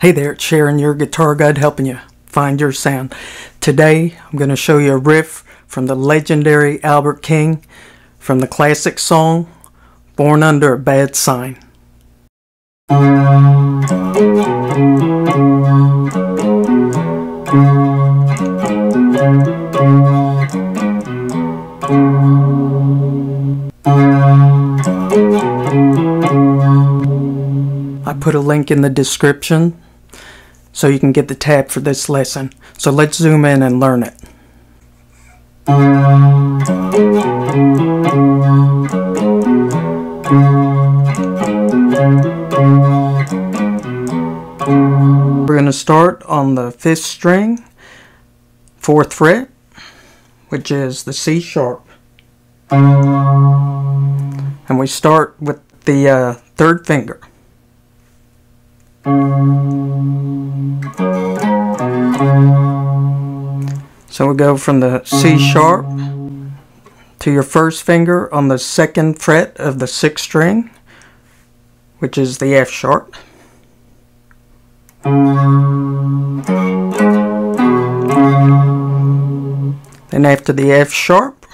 Hey there, it's Sharon, your guitar guide, helping you find your sound. Today, I'm going to show you a riff from the legendary Albert King from the classic song Born Under a Bad Sign. I put a link in the description so you can get the tab for this lesson. So let's zoom in and learn it. We're going to start on the fifth string, fourth fret, which is the C sharp. And we start with the uh, third finger. So we go from the C sharp to your first finger on the second fret of the sixth string, which is the F sharp. Then after the F sharp,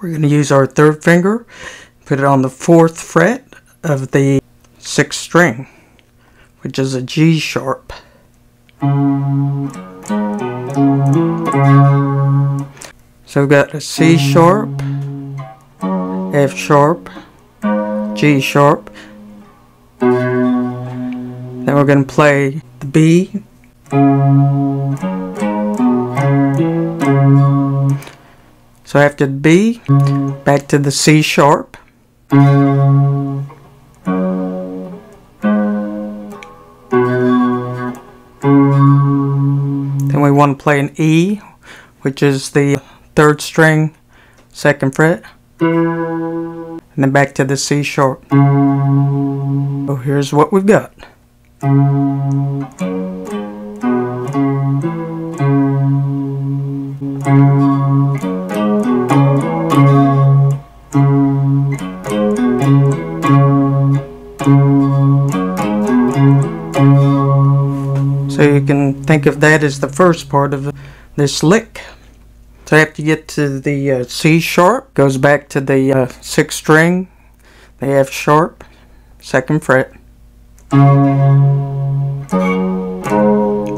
we're going to use our third finger, put it on the fourth fret of the sixth string, which is a G sharp. So we've got a C sharp, F sharp, G sharp. Then we're going to play the B. So after the B, back to the C sharp. Want to play an E, which is the third string, second fret. And then back to the C sharp. So here's what we've got. So you can think of that as the first part of this lick. So after you get to the uh, C sharp, goes back to the uh, sixth string, the F sharp, second fret.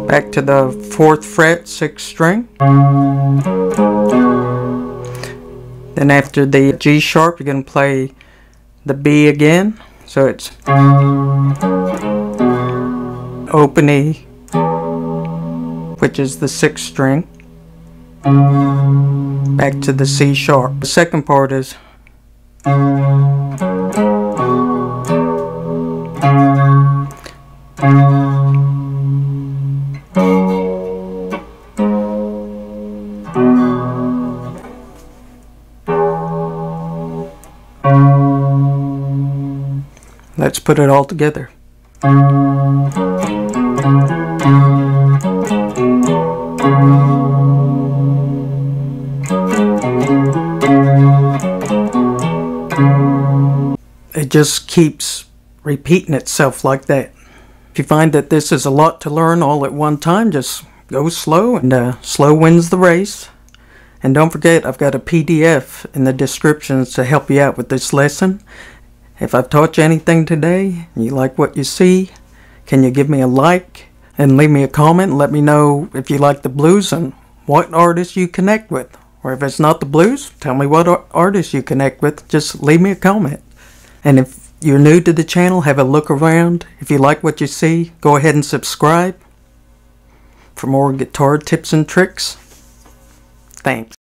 Back to the fourth fret, sixth string. Then after the G sharp, you're going to play the B again. So it's open E, which is the sixth string, back to the C sharp. The second part is Let's put it all together. It just keeps repeating itself like that. If you find that this is a lot to learn all at one time, just go slow and uh, slow wins the race. And don't forget, I've got a PDF in the descriptions to help you out with this lesson. If I've taught you anything today, and you like what you see, can you give me a like and leave me a comment let me know if you like the blues and what artists you connect with. Or if it's not the blues, tell me what artists you connect with. Just leave me a comment. And if you're new to the channel, have a look around. If you like what you see, go ahead and subscribe for more guitar tips and tricks. Thanks.